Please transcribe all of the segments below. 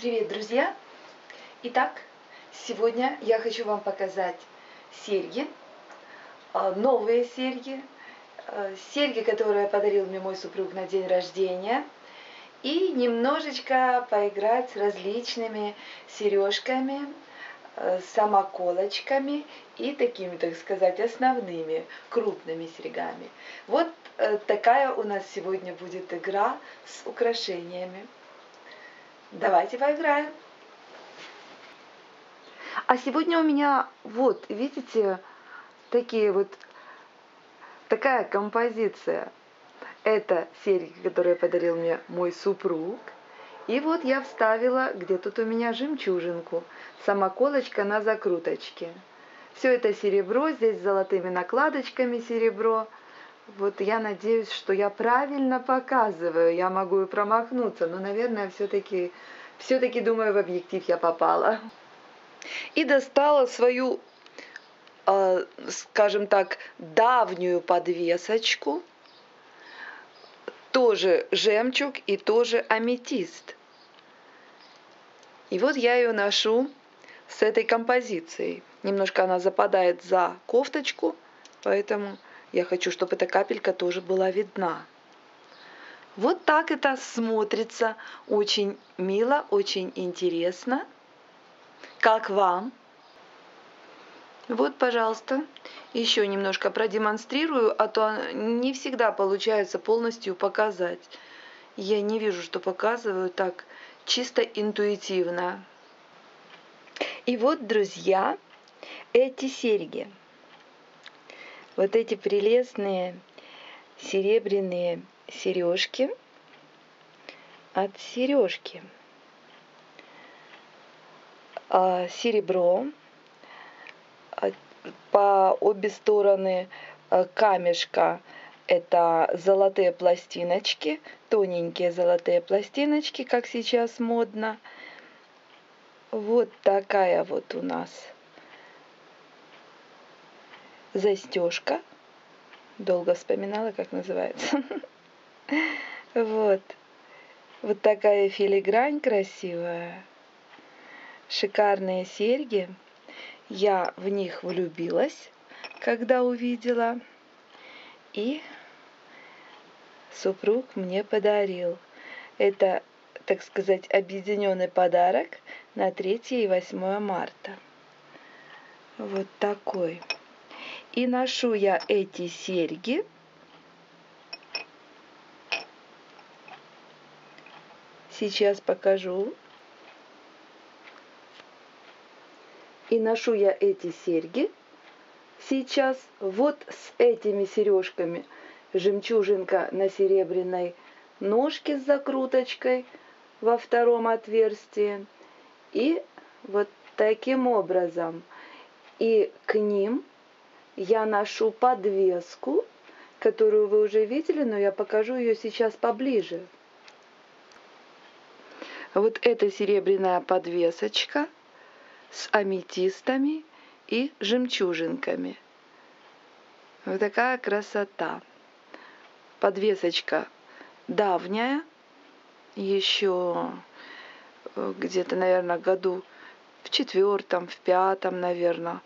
Привет, друзья! Итак, сегодня я хочу вам показать серьги, а, новые серьги, а, серьги, которые подарил мне мой супруг на день рождения, и немножечко поиграть с различными сережками, а, самоколочками и такими, так сказать, основными крупными серьгами. Вот э, такая у нас сегодня будет игра с украшениями. Давайте поиграем. А сегодня у меня, вот, видите, такие вот, такая композиция. Это серьги, которые подарил мне мой супруг. И вот я вставила, где тут у меня жемчужинку, самоколочка на закруточке. Все это серебро, здесь с золотыми накладочками серебро. Вот я надеюсь, что я правильно показываю. Я могу и промахнуться, но, наверное, все-таки, все-таки думаю, в объектив я попала. И достала свою, э, скажем так, давнюю подвесочку. Тоже жемчуг и тоже аметист. И вот я ее ношу с этой композицией. Немножко она западает за кофточку, поэтому я хочу, чтобы эта капелька тоже была видна. Вот так это смотрится. Очень мило, очень интересно. Как вам? Вот, пожалуйста, еще немножко продемонстрирую, а то не всегда получается полностью показать. Я не вижу, что показываю так чисто интуитивно. И вот, друзья, эти серьги – вот эти прелестные серебряные сережки от сережки. А, серебро а, по обе стороны а, камешка это золотые пластиночки, тоненькие золотые пластиночки, как сейчас модно. Вот такая вот у нас застежка. Долго вспоминала, как называется. Вот. Вот такая филигрань красивая. Шикарные серьги. Я в них влюбилась, когда увидела. И супруг мне подарил. Это, так сказать, объединенный подарок на 3 и 8 марта. Вот такой. И ношу я эти серьги Сейчас покажу. И ношу я эти серьги сейчас вот с этими сережками. Жемчужинка на серебряной ножке с закруточкой во втором отверстии. И вот таким образом. И к ним я ношу подвеску, которую вы уже видели, но я покажу ее сейчас поближе. Вот эта серебряная подвесочка с аметистами и жемчужинками. Вот такая красота. Подвесочка давняя, еще где-то, наверное, году в четвертом, в пятом, наверное,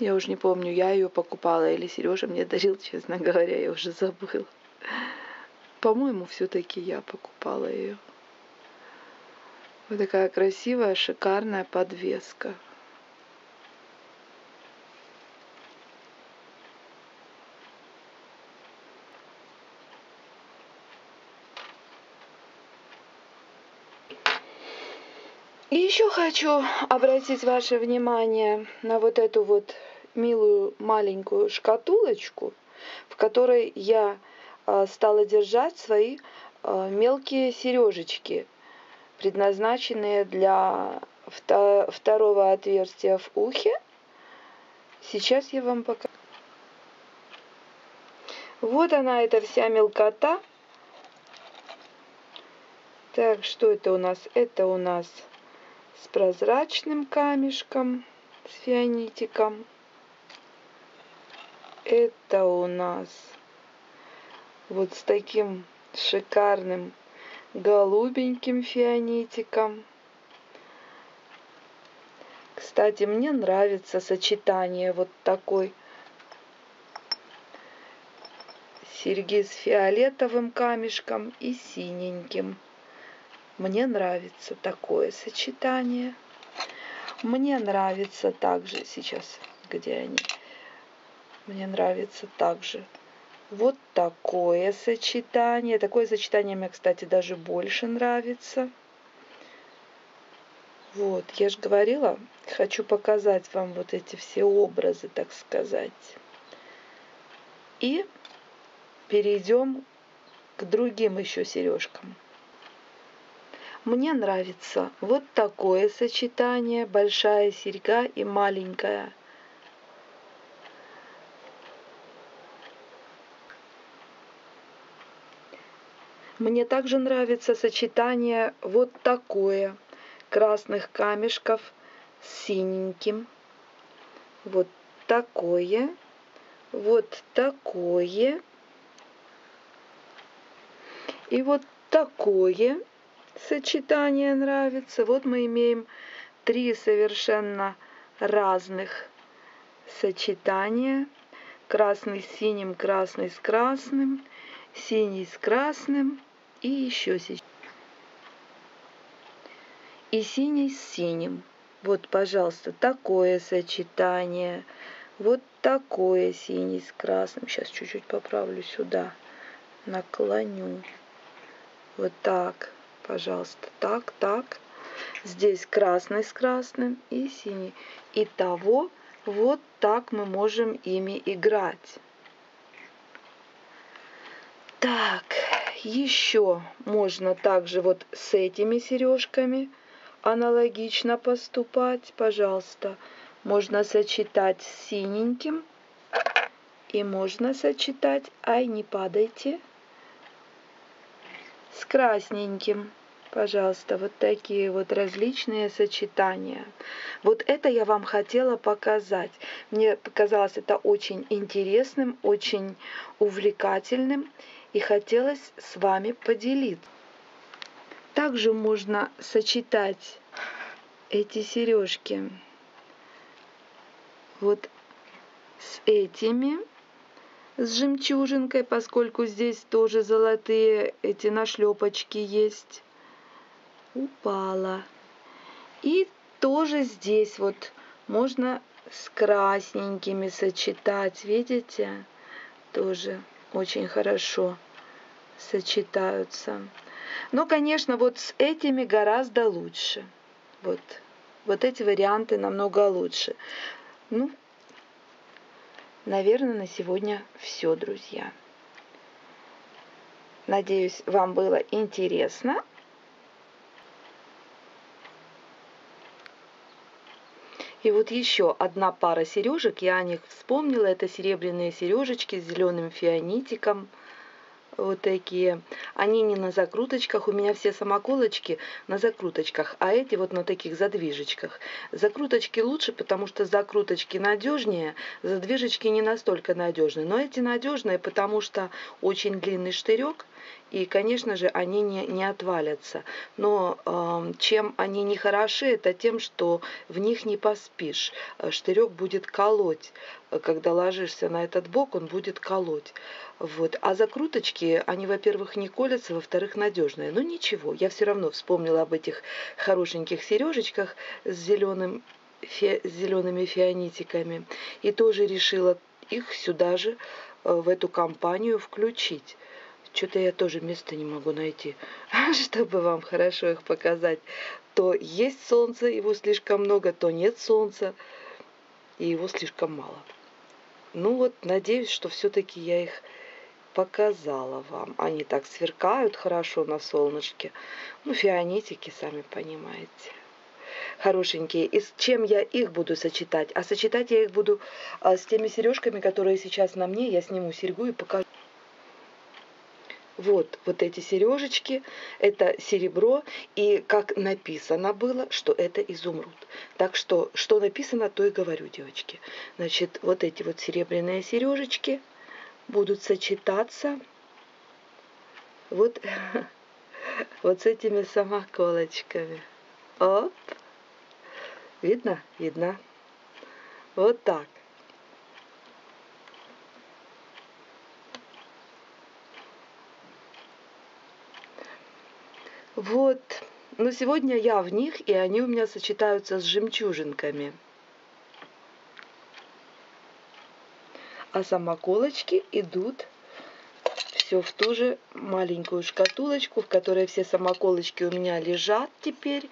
я уже не помню, я ее покупала или Сережа мне дарил, честно говоря, я уже забыла. По-моему, все-таки я покупала ее. Вот такая красивая, шикарная подвеска. И еще хочу обратить ваше внимание на вот эту вот милую маленькую шкатулочку, в которой я а, стала держать свои а, мелкие сережечки, предназначенные для второго отверстия в ухе. Сейчас я вам покажу. Вот она, эта вся мелкота. Так, что это у нас? Это у нас с прозрачным камешком, с фианитиком это у нас вот с таким шикарным голубеньким фианитиком. Кстати, мне нравится сочетание вот такой серьги с фиолетовым камешком и синеньким. Мне нравится такое сочетание. Мне нравится также сейчас, где они? Мне нравится также вот такое сочетание. Такое сочетание мне, кстати, даже больше нравится. Вот, я же говорила, хочу показать вам вот эти все образы, так сказать. И перейдем к другим еще сережкам. Мне нравится вот такое сочетание, большая серьга и маленькая. Мне также нравится сочетание вот такое, красных камешков с синеньким. Вот такое, вот такое и вот такое сочетание нравится. Вот мы имеем три совершенно разных сочетания. Красный с синим, красный с красным, синий с красным и еще сейчас. И синий с синим. Вот, пожалуйста, такое сочетание. Вот такое синий с красным. Сейчас чуть-чуть поправлю сюда. Наклоню. Вот так пожалуйста, так, так. Здесь красный с красным и синий. И того вот так мы можем ими играть. Так, еще можно также вот с этими сережками аналогично поступать, пожалуйста. Можно сочетать с синеньким и можно сочетать, ай, не падайте, с красненьким. Пожалуйста, вот такие вот различные сочетания. Вот это я вам хотела показать. Мне показалось это очень интересным, очень увлекательным и хотелось с вами поделиться. Также можно сочетать эти сережки вот с этими с жемчужинкой, поскольку здесь тоже золотые эти нашлепочки есть упала. И тоже здесь вот можно с красненькими сочетать, видите? Тоже очень хорошо сочетаются. Но, конечно, вот с этими гораздо лучше. Вот, вот эти варианты намного лучше. Ну, наверное, на сегодня все, друзья. Надеюсь, вам было интересно. И вот еще одна пара сережек, я о них вспомнила, это серебряные сережечки с зеленым фианитиком. Вот такие. Они не на закруточках, у меня все самоколочки на закруточках, а эти вот на таких задвижечках. Закруточки лучше, потому что закруточки надежнее, задвижечки не настолько надежные. Но эти надежные, потому что очень длинный штырек, и, конечно же, они не, не отвалятся. Но э, чем они не хороши, это тем, что в них не поспишь. Э, штырек будет колоть. Э, когда ложишься на этот бок, он будет колоть. Вот. А закруточки, они, во-первых, не колятся, во-вторых, надежные. Но ничего, я все равно вспомнила об этих хорошеньких сережечках с, зеленым, фи, с зелеными фианитиками. И тоже решила их сюда же, э, в эту компанию включить. Что-то я тоже места не могу найти, чтобы вам хорошо их показать. То есть солнце, его слишком много, то нет солнца, и его слишком мало. Ну вот, надеюсь, что все-таки я их показала вам. Они так сверкают хорошо на солнышке. Ну, фианитики, сами понимаете. Хорошенькие. И с чем я их буду сочетать? А сочетать я их буду а, с теми сережками, которые сейчас на мне. Я сниму серьгу и покажу. Вот, вот эти сережечки, это серебро, и как написано было, что это изумруд. Так что, что написано, то и говорю, девочки. Значит, вот эти вот серебряные сережечки будут сочетаться вот вот с этими самоколочками. Оп. Видно? Видно. Вот так. Вот. Но сегодня я в них, и они у меня сочетаются с жемчужинками. А самоколочки идут все в ту же маленькую шкатулочку, в которой все самоколочки у меня лежат теперь.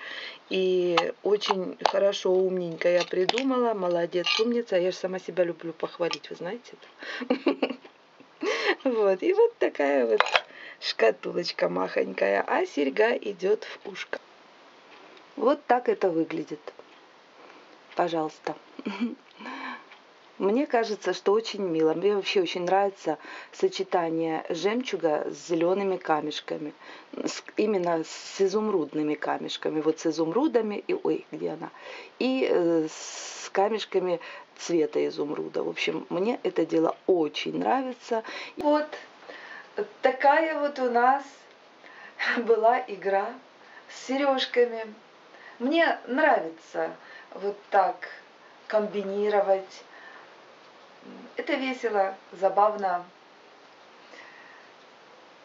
И очень хорошо, умненько я придумала. Молодец, умница. Я же сама себя люблю похвалить, вы знаете? Вот, и вот такая вот шкатулочка махонькая, а серьга идет в ушко. Вот так это выглядит. Пожалуйста. Мне кажется, что очень мило. Мне вообще очень нравится сочетание жемчуга с зелеными камешками. С, именно с изумрудными камешками. Вот с изумрудами и... Ой, где она? И э, с камешками цвета изумруда. В общем, мне это дело очень нравится. Вот такая вот у нас была игра с сережками. Мне нравится вот так комбинировать это весело, забавно.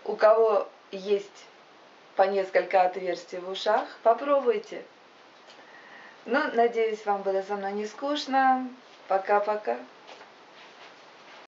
У кого есть по несколько отверстий в ушах, попробуйте. Ну, надеюсь, вам было со мной не скучно. Пока-пока.